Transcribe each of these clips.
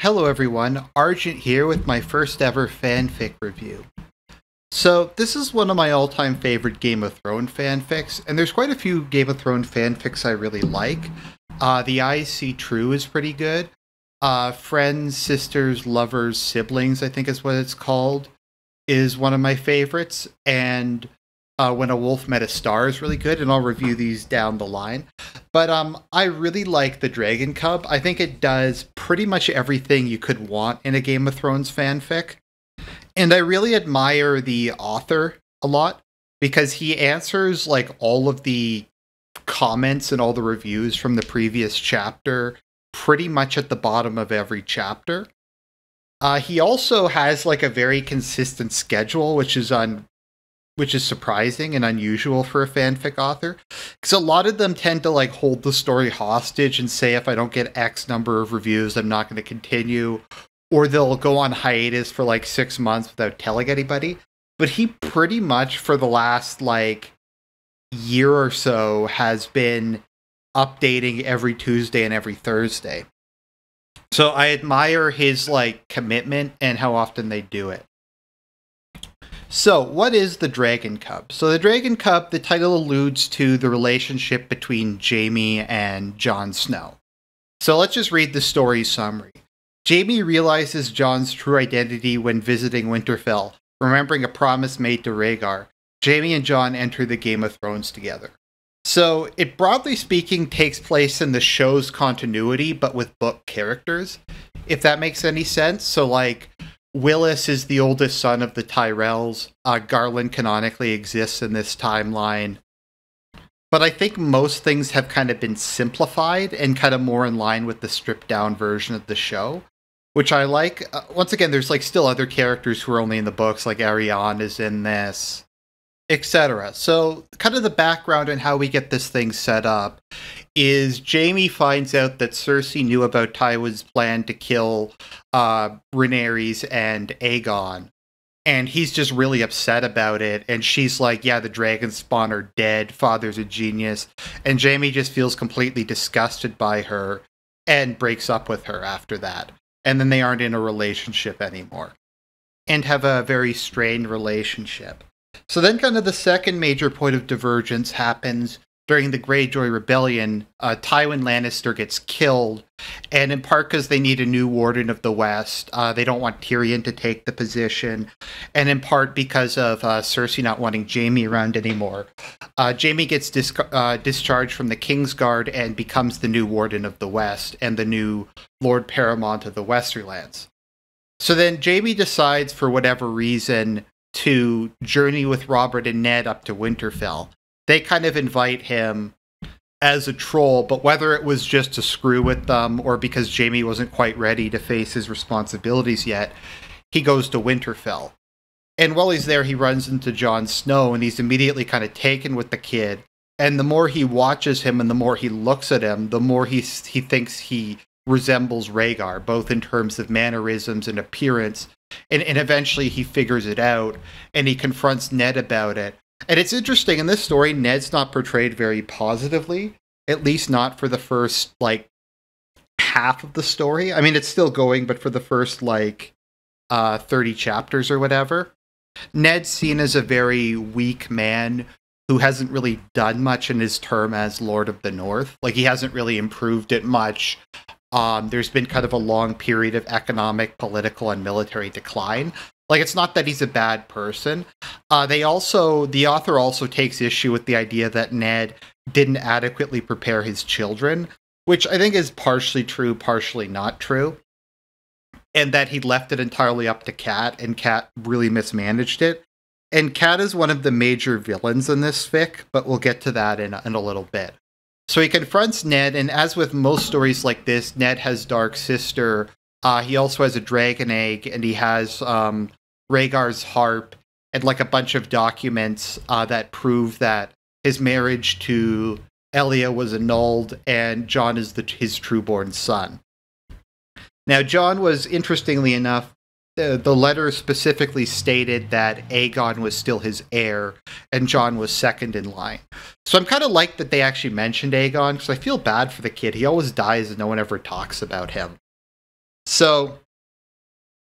Hello everyone, Argent here with my first ever fanfic review. So, this is one of my all time favorite Game of Thrones fanfics, and there's quite a few Game of Thrones fanfics I really like. Uh, the Eyes See True is pretty good. Uh, Friends, Sisters, Lovers, Siblings, I think is what it's called, is one of my favorites. And uh, When a Wolf Met a Star is really good, and I'll review these down the line. But um, I really like the Dragon Cub. I think it does pretty much everything you could want in a Game of Thrones fanfic. And I really admire the author a lot because he answers like all of the comments and all the reviews from the previous chapter pretty much at the bottom of every chapter. Uh, he also has like a very consistent schedule, which is on which is surprising and unusual for a fanfic author because a lot of them tend to like hold the story hostage and say if i don't get x number of reviews i'm not going to continue or they'll go on hiatus for like six months without telling anybody. But he pretty much for the last like year or so has been updating every tuesday and every thursday. So i admire his like commitment and how often they do it so, what is the Dragon Cub? So, the Dragon Cub, the title alludes to the relationship between Jaime and Jon Snow. So, let's just read the story summary. Jaime realizes Jon's true identity when visiting Winterfell, remembering a promise made to Rhaegar. Jaime and Jon enter the Game of Thrones together. So, it broadly speaking takes place in the show's continuity, but with book characters, if that makes any sense. So, like, Willas is the oldest son of the Tyrells. Uh, Garlan canonically exists in this timeline. But I think most things have kind of been simplified and kind of more in line with the stripped down version of the show, which I like. Uh, once again, there's like still other characters who are only in the books, like Arianne is in this, etc. So, kind of the background and how we get this thing set up is Jamie finds out that Cersei knew about Tywin's plan to kill uh, Rhaenyra and Aegon. And he's just really upset about it. And she's like, Yeah, the dragon spawn are dead. Father's a genius. And Jamie just feels completely disgusted by her and breaks up with her after that. And then they aren't in a relationship anymore and have a very strained relationship. So then, kind of the second major point of divergence happens during the Greyjoy Rebellion, uh, Tywin Lannister gets killed, and in part because they need a new Warden of the West. Uh, they don't want Tyrion to take the position, and in part because of uh, Cersei not wanting Jaime around anymore. Uh, Jaime gets dis- uh, discharged from the Kingsguard and becomes the new Warden of the West and the new Lord Paramount of the Westerlands. So then Jaime decides, for whatever reason, to journey with Robert and Ned up to Winterfell they kind of invite him as a troll, but whether it was just to screw with them or because Jaime wasn't quite ready to face his responsibilities yet, he goes to Winterfell. And while he's there, he runs into Jon Snow and he's immediately kind of taken with the kid. And the more he watches him and the more he looks at him, the more he, he thinks he resembles Rhaegar, both in terms of mannerisms and appearance. And, and eventually he figures it out and he confronts Ned about it. And it's interesting in this story, Ned's not portrayed very positively, at least not for the first like half of the story. I mean, it's still going, but for the first like uh 30 chapters or whatever. Ned's seen as a very weak man who hasn't really done much in his term as Lord of the North. Like he hasn't really improved it much. Um, there's been kind of a long period of economic, political, and military decline. Like it's not that he's a bad person. Uh, they also the author also takes issue with the idea that Ned didn't adequately prepare his children, which I think is partially true, partially not true. And that he left it entirely up to Cat, and Cat really mismanaged it. And Cat is one of the major villains in this fic, but we'll get to that in, in a little bit. So he confronts Ned, and as with most stories like this, Ned has Dark Sister. Uh, he also has a dragon egg, and he has um, Rhaegar's harp and like a bunch of documents uh, that prove that his marriage to Elia was annulled and Jon is the, his trueborn son. Now, Jon was, interestingly enough, the, letter specifically stated that Aegon was still his heir and Jon was second in line. So I'm kind of like that they actually mentioned Aegon because I feel bad for the kid. He always dies and no one ever talks about him. So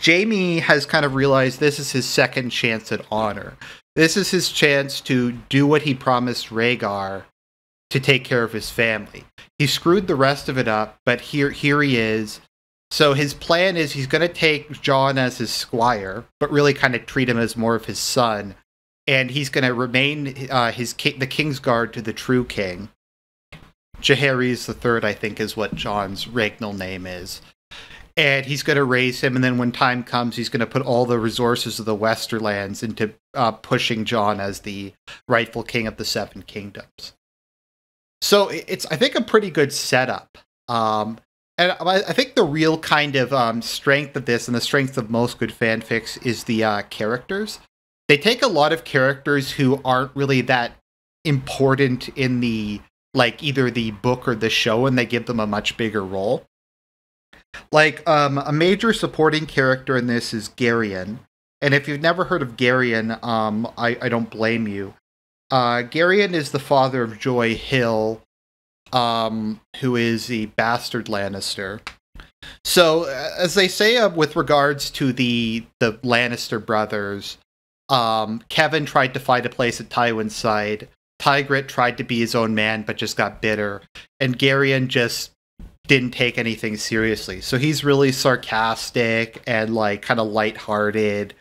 Jaime has kind of realized this is his second chance at honor. This is his chance to do what he promised Rhaegar to take care of his family. He screwed the rest of it up, but here here he is. So his plan is he's going to take Jon as his squire, but really kind of treat him as more of his son, and he's going to remain uh, his ki- the king's guard to the true king. Jaehaerys the third, I think, is what Jon's regnal name is. And he's going to raise him and then when time comes he's going to put all the resources of the westerlands into uh, pushing Jon as the rightful king of the seven kingdoms. So it's i think a pretty good setup. Um, and I think the real kind of um, strength of this and the strength of most good fanfics is the uh, characters. They take a lot of characters who aren't really that important in the like either the book or the show and they give them a much bigger role. Like um, a major supporting character in this is Gerion, and if you've never heard of Gerion, um, I, I don't blame you. Uh, Gerion is the father of Joy Hill, um, who is the bastard Lannister. So, uh, as they say uh, with regards to the the Lannister brothers, um, Kevan tried to find a place at Tywin's side. Tygett tried to be his own man, but just got bitter, and Gerion just didn't take anything seriously. So he's really sarcastic and like kind of lighthearted,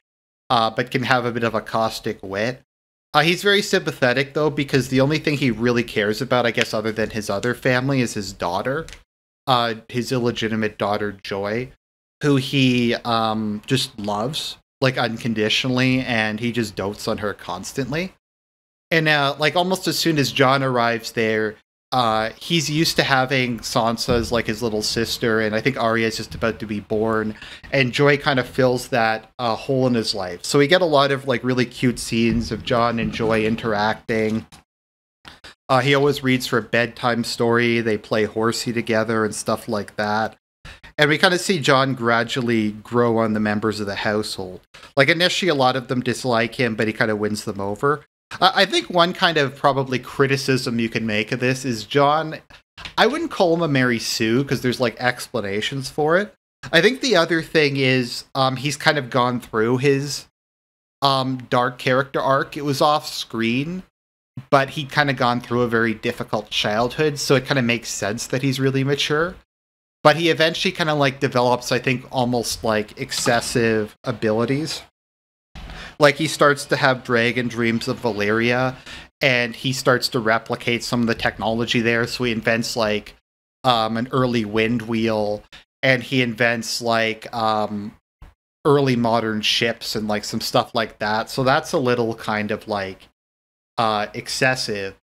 uh, but can have a bit of a caustic wit. Uh, he's very sympathetic though, because the only thing he really cares about, I guess, other than his other family, is his daughter, uh, his illegitimate daughter Joy, who he um, just loves like unconditionally, and he just dotes on her constantly. And uh, like almost as soon as Jon arrives there, uh, he's used to having Sansa as like his little sister, and I think Arya is just about to be born, and Joy kind of fills that uh, hole in his life. So we get a lot of like really cute scenes of Jon and Joy interacting. Uh, he always reads for a bedtime story. They play horsey together and stuff like that. And we kind of see Jon gradually grow on the members of the household. Like initially, a lot of them dislike him, but he kind of wins them over. I think one kind of probably criticism you can make of this is Jon. I wouldn't call him a Mary Sue because there's like explanations for it. I think the other thing is um, he's kind of gone through his um, dark character arc. It was off screen, but he kind of gone through a very difficult childhood, so it kind of makes sense that he's really mature. But he eventually kind of like develops, I think, almost like excessive abilities like he starts to have dragon dreams of Valyria and he starts to replicate some of the technology there. So he invents like um, an early wind wheel and he invents like um, early modern ships and like some stuff like that. So that's a little kind of like uh, excessive.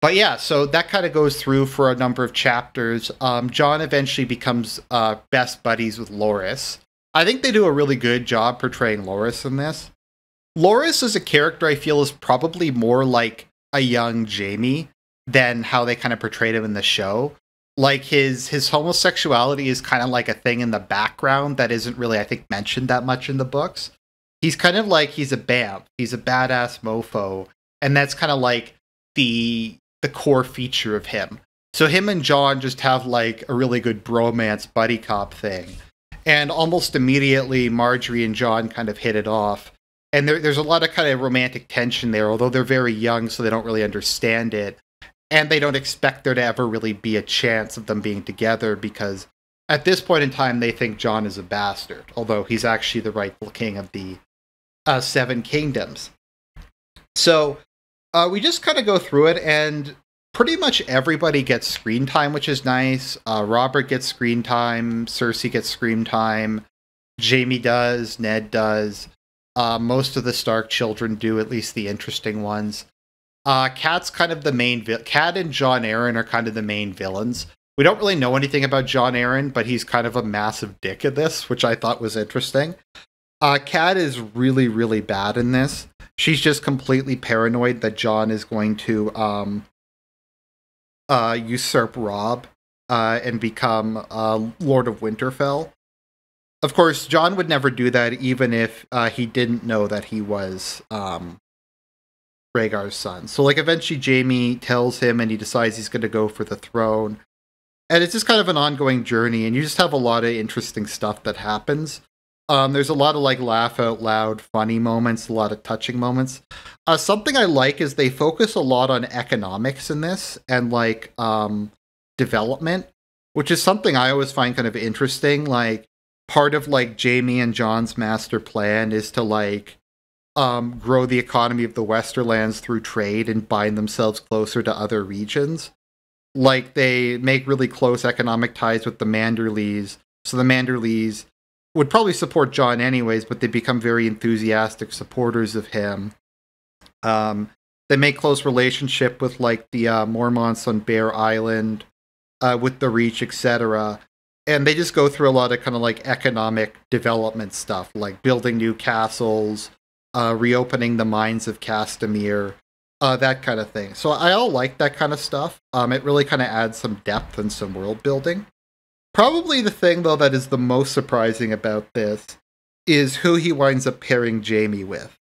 But yeah, so that kind of goes through for a number of chapters. Um, Jon eventually becomes uh, best buddies with Loras. I think they do a really good job portraying Loras in this. Loras as a character, I feel, is probably more like a young Jaime than how they kind of portrayed him in the show. Like his his homosexuality is kind of like a thing in the background that isn't really, I think, mentioned that much in the books. He's kind of like he's a bamf, he's a badass mofo, and that's kind of like the the core feature of him. So him and Jon just have like a really good bromance buddy cop thing. And almost immediately Margaery and Jon kind of hit it off and there, there's a lot of kind of romantic tension there, although they're very young, so they don't really understand it. And they don't expect there to ever really be a chance of them being together because at this point in time, they think Jon is a bastard, although he's actually the rightful king of the uh, Seven Kingdoms. So uh, we just kind of go through it, and pretty much everybody gets screen time, which is nice. Uh, Robert gets screen time, Cersei gets screen time, Jaime does, Ned does. Uh, most of the Stark children do, at least the interesting ones. Uh, Cat's kind of the main. Cat and John Arryn are kind of the main villains. We don't really know anything about John Arryn, but he's kind of a massive dick in this, which I thought was interesting. Uh, Cat is really, really bad in this. She's just completely paranoid that Jon is going to um, uh, usurp Robb uh, and become uh, Lord of Winterfell of course, Jon would never do that, even if uh, he didn't know that he was um, Rhaegar's son. So, like, eventually, Jaime tells him, and he decides he's going to go for the throne. and it's just kind of an ongoing journey, and you just have a lot of interesting stuff that happens. Um, there's a lot of like laugh out loud, funny moments, a lot of touching moments. Uh, something I like is they focus a lot on economics in this and like um, development, which is something I always find kind of interesting. Like part of like Jamie and Jon's master plan is to like um, grow the economy of the Westerlands through trade and bind themselves closer to other regions. Like they make really close economic ties with the Manderleys. So the Manderleys would probably support Jon anyways, but they become very enthusiastic supporters of him. Um, they make close relationship with like the uh, Mormonts on Bear Island, uh, with the Reach, etc. And they just go through a lot of kind of like economic development stuff, like building new castles, uh, reopening the mines of Castamere, uh, that kind of thing. So I all like that kind of stuff. Um, it really kind of adds some depth and some world building. Probably the thing though that is the most surprising about this is who he winds up pairing Jamie with.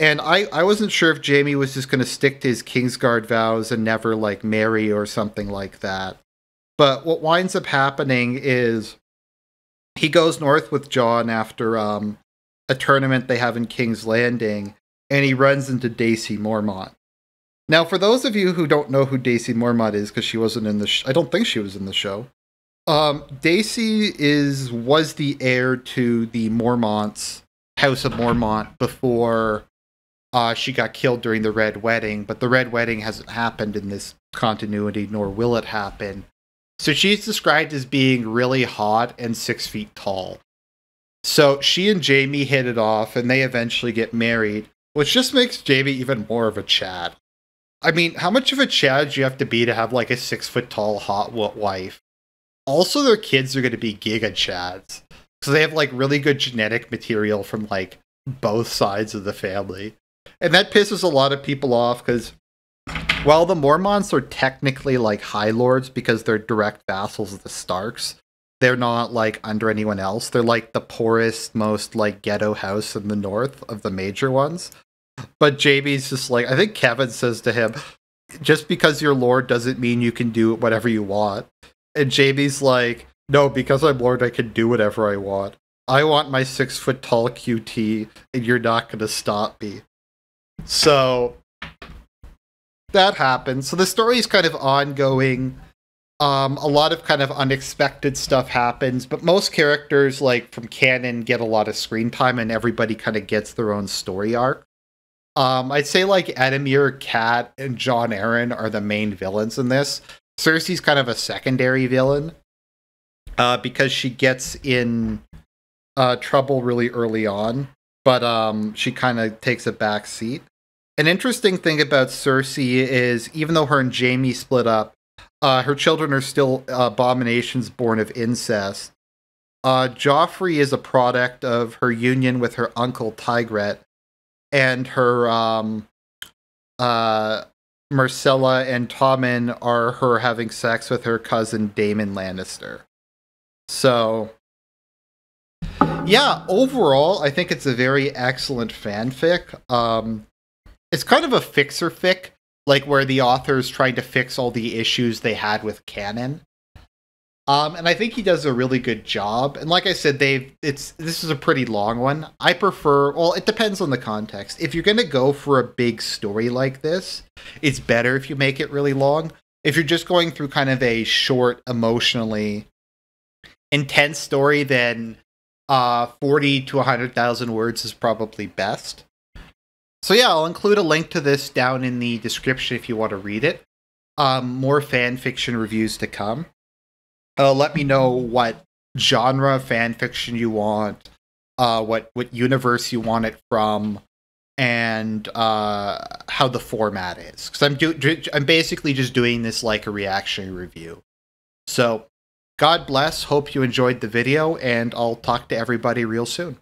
And I, I wasn't sure if Jamie was just going to stick to his Kingsguard vows and never like marry or something like that. But what winds up happening is he goes north with Jon after um, a tournament they have in King's Landing, and he runs into Dacey Mormont. Now, for those of you who don't know who Dacey Mormont is, because she wasn't in the, sh- I don't think she was in the show. Um, Dacey is was the heir to the Mormonts, House of Mormont, before uh, she got killed during the Red Wedding. But the Red Wedding hasn't happened in this continuity, nor will it happen. So she's described as being really hot and six feet tall. So she and Jamie hit it off and they eventually get married, which just makes Jamie even more of a Chad. I mean, how much of a Chad do you have to be to have like a six foot tall hot wife? Also, their kids are going to be Giga Chads. So they have like really good genetic material from like both sides of the family. And that pisses a lot of people off because while the Mormonts are technically like High Lords because they're direct vassals of the Starks, they're not like under anyone else. They're like the poorest, most like ghetto house in the north of the major ones. But Jamie's just like I think Kevan says to him, just because you're lord doesn't mean you can do whatever you want. And Jamie's like, no, because I'm lord, I can do whatever I want. I want my six foot tall QT, and you're not gonna stop me. So that happens. So the story is kind of ongoing um, a lot of kind of unexpected stuff happens, but most characters, like from canon, get a lot of screen time, and everybody kind of gets their own story arc. Um, I'd say like Edmure, Cat, and John Arryn are the main villains in this. Cersei's kind of a secondary villain uh, because she gets in uh, trouble really early on, but um, she kind of takes a back seat. An interesting thing about Cersei is even though her and Jamie split up, uh, her children are still uh, abominations born of incest. Uh, Joffrey is a product of her union with her uncle Tygett, and her um, uh, Myrcella and Tommen are her having sex with her cousin Daemon Lannister. So, yeah, overall, I think it's a very excellent fanfic. Um, it's kind of a fixer fic like where the author's trying to fix all the issues they had with canon. Um, and I think he does a really good job. And like I said, they've it's this is a pretty long one. I prefer well, it depends on the context. If you're gonna go for a big story like this, it's better if you make it really long. If you're just going through kind of a short, emotionally intense story, then uh 40 to 100,000 words is probably best. So yeah, I'll include a link to this down in the description if you want to read it. Um, more fan fiction reviews to come. Uh, let me know what genre of fan fiction you want, uh, what what universe you want it from, and uh, how the format is. Because I'm do- I'm basically just doing this like a reaction review. So, God bless. Hope you enjoyed the video, and I'll talk to everybody real soon.